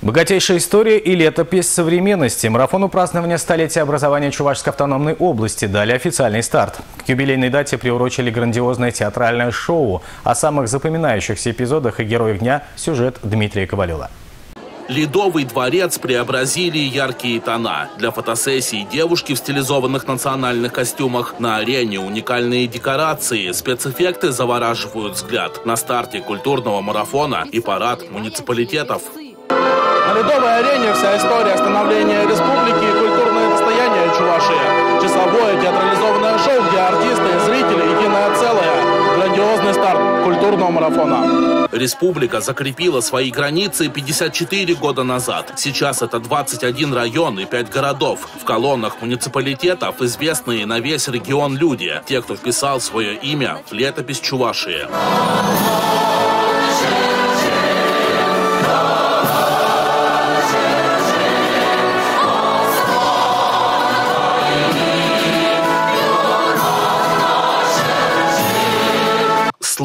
Богатейшая история и летопись современности. Марафону празднования столетия образования Чувашской автономной области дали официальный старт. К юбилейной дате приурочили грандиозное театральное шоу. О самых запоминающихся эпизодах и героях дня сюжет Дмитрия Ковалева. Ледовый дворец преобразили яркие тона. Для фотосессий девушки в стилизованных национальных костюмах. На арене уникальные декорации. Спецэффекты завораживают взгляд. На старте культурного марафона и парад муниципалитетов. На Ледовой арене вся история становления республики и культурное достояние Чувашии. Часовое театрализованное шоу, где артисты, зрители, единое целое. Грандиозный старт культурного марафона. Республика закрепила свои границы 54 года назад. Сейчас это 21 район и 5 городов. В колоннах муниципалитетов известные на весь регион люди. Те, кто вписал свое имя в летопись Чувашии.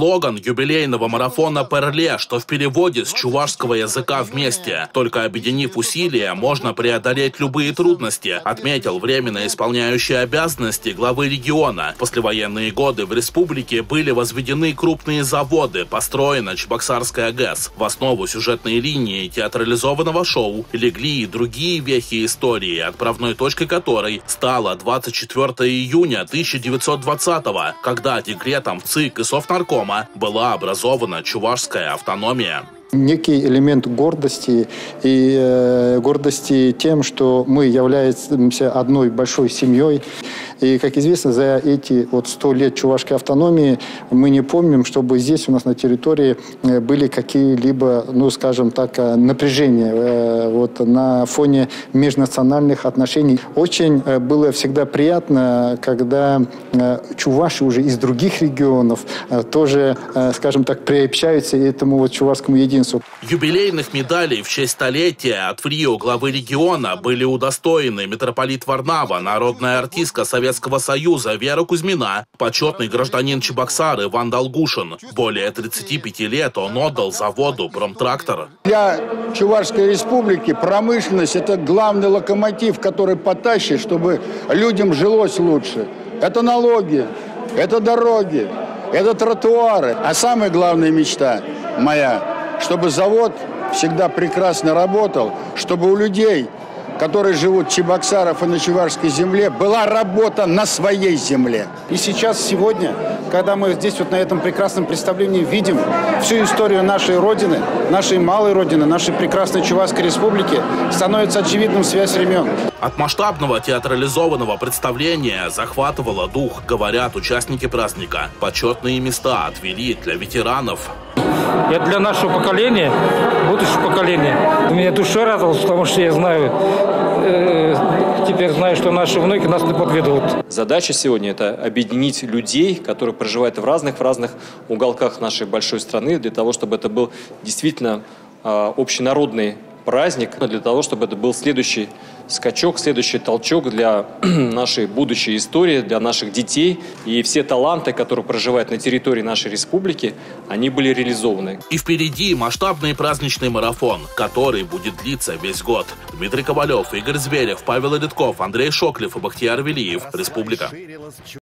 Слоган юбилейного марафона «Перле», что в переводе с чувашского языка «вместе». Только объединив усилия, можно преодолеть любые трудности, отметил временно исполняющий обязанности главы региона. В послевоенные годы в республике были возведены крупные заводы, построена Чебоксарская ГЭС. В основу сюжетной линии театрализованного шоу легли и другие вехи истории, отправной точкой которой стала 24 июня 1920 когда декретом ЦИК и Совнарком дома была образована чувашская автономия некий элемент гордости и э, гордости тем, что мы являемся одной большой семьей. И, как известно, за эти вот сто лет чувашской автономии мы не помним, чтобы здесь у нас на территории э, были какие-либо, ну, скажем так, э, напряжения э, вот, на фоне межнациональных отношений. Очень было всегда приятно, когда чуваши уже из других регионов тоже, скажем так, приобщаются этому вот чувашскому единству единству. Юбилейных медалей в честь столетия от Фрио главы региона были удостоены митрополит Варнава, народная артистка Советского Союза Вера Кузьмина, почетный гражданин Чебоксар Иван Долгушин. Более 35 лет он отдал заводу промтрактор. Для Чувашской республики промышленность – это главный локомотив, который потащит, чтобы людям жилось лучше. Это налоги, это дороги, это тротуары. А самая главная мечта моя чтобы завод всегда прекрасно работал, чтобы у людей, которые живут в Чебоксаров и на Чувашской земле, была работа на своей земле. И сейчас, сегодня, когда мы здесь вот на этом прекрасном представлении видим всю историю нашей Родины, нашей малой Родины, нашей прекрасной Чувашской Республики, становится очевидным связь времен. От масштабного театрализованного представления захватывало дух, говорят участники праздника. Почетные места отвели для ветеранов, я для нашего поколения, будущего поколения, меня душа радовалась, потому что я знаю, э, теперь знаю, что наши внуки нас не подведут. Задача сегодня – это объединить людей, которые проживают в разных, в разных уголках нашей большой страны, для того, чтобы это был действительно э, общенародный праздник для того, чтобы это был следующий скачок, следующий толчок для нашей будущей истории, для наших детей. И все таланты, которые проживают на территории нашей республики, они были реализованы. И впереди масштабный праздничный марафон, который будет длиться весь год. Дмитрий Ковалев, Игорь Зверев, Павел Редков, Андрей Шоклев и Бахтияр Велиев. Республика.